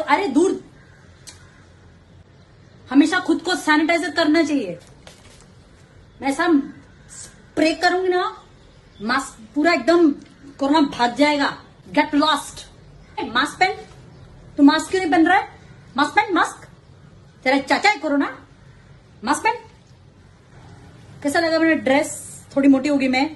तो अरे दूर। हमेशा खुद को सैनिटाइजर करना चाहिए। मैं ऐसा स्प्रे करूँगी ना मास्क पूरा एकदम कोरोना भाग जाएगा। गेट लॉस्ट मास्क पहन। तू मास्क क्यों नहीं पहन रहा है? मास्क पहन मास्क तेरा चाचा है कोरोना। मास्क पहन। कैसा लगा मेरा ड्रेस थोड़ी मोटी होगी मैं।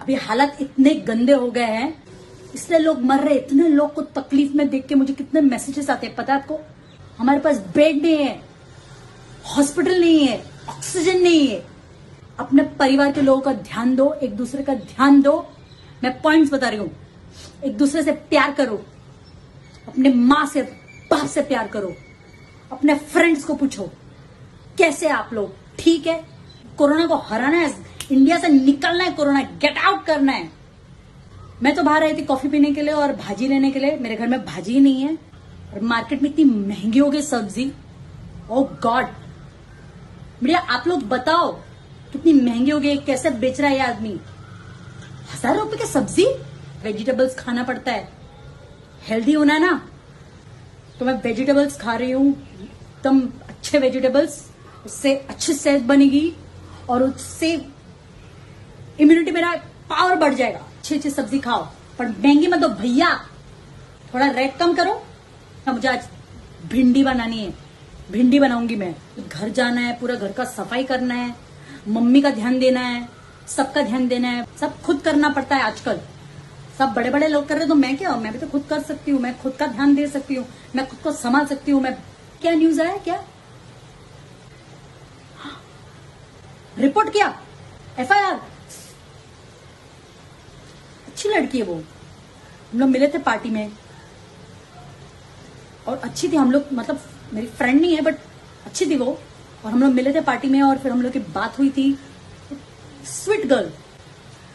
अभी हालात इतने गंदे हो गए हैं। इसलिए लोग मर रहे इतने लोग को तकलीफ़ में देख के मुझे कितने मैसेजेस आते हैं। पता है आपको? हमारे पास बेड नहीं है हॉस्पिटल नहीं है ऑक्सीजन नहीं है। अपने परिवार के लोगों का ध्यान दो, एक दूसरे का ध्यान दो। मैं पॉइंट्स बता रही हूँ। एक दूसरे से प्यार करो। अपने माँ से, बाप से प्यार करो। अपने फ्रेंड्स को पूछो, कैसे आप लोग? ठीक है? कोरोना को हराना है? इंडिया से निकलना है, कोरोना गेट आउट करना है। मैं तो बाहर आई थी कॉफ़ी पीने के लिए और भाजी लेने के लिए। मेरे घर में भाजी ही नहीं है। और मार्केट में इतनी महँगी हो गई सब्ज़ी। ओ गॉड भैया आप लोग बताओ, कितनी महँगी हो गई, कैसे बेच रहा है ये आदमी? हज़ार रुपए की सब्ज़ी? वेजिटेबल्स खाना पड़ता है। हेल्दी होना है ना? तो मैं वेजिटेबल्स खा रही हूँ। एकदम अच्छे वेजिटेबल्स उससे अच्छी सेहत बनेगी। और उससे इम्यूनिटी मेरा पावर बढ़ जाएगा। अच्छी अच्छी सब्ज़ी खाओ, पर महँगी मत दो। भैया, थोड़ा रेट कम करो। मुझे आज भिंडी बनानी है। भिंडी बनाऊँगी मैं। घर जाना है, पूरा घर का सफ़ाई करना है, मम्मी का ध्यान देना है, सबका ध्यान देना है, सब खुद करना पड़ता है आजकल। सब बड़े बड़े लोग कर रहे हैं तो मैं क्या हूँ? मैं भी तो खुद कर सकती हूँ, मैं खुद का ध्यान दे सकती हूँ, मैं खुद को संभाल सकती हूँ, मैं क्या न्यूज़ आया क्या? रिपोर्ट किया। अच्छी लड़की है वो। हम लोग मिले थे पार्टी में। और अच्छी थी, हम लोग मतलब मेरी फ्रेंड नहीं है बट अच्छी थी वो। और हम लोग मिले थे पार्टी में और फिर हम लोग की बात हुई थी। स्वीट गर्ल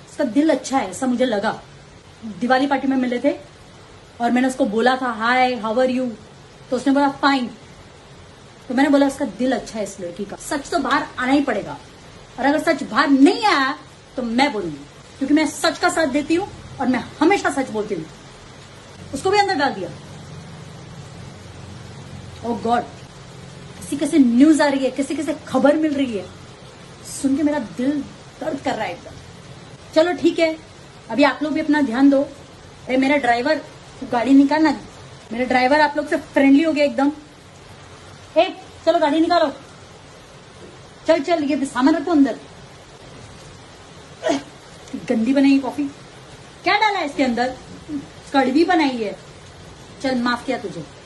उसका दिल अच्छा है, ऐसा मुझे लगा। दिवाली पार्टी में मिले थे और मैंने उसको बोला था हाय आर यू तो उसने बोला फाइन तो मैंने बोला, उसका दिल अच्छा है इस लड़की का। सच तो बाहर आना ही पड़ेगा। और अगर सच बाहर नहीं आया तो मैं बोलूँगी। क्योंकि मैं सच का साथ देती हूँ और मैं हमेशा सच बोलती हूँ। उसको भी अंदर डाल दिया। ओ oh गॉड किसी किसी न्यूज़ आ रही है, किसी कैसे खबर मिल रही है। सुन के मेरा दिल दर्द कर रहा है एकदम। चलो ठीक है, अभी आप लोग भी अपना ध्यान दो। अरे मेरा ड्राइवर तो गाड़ी निकालना मेरा ड्राइवर आप लोग से फ्रेंडली हो गया एकदम। ए चलो गाड़ी निकालो। चल चल, ये सामान रखो अंदर। गंदी बनाई कॉफ़ी क्या डाला है इसके अंदर? कड़वी बनाई है। चल माफ़ किया तुझे।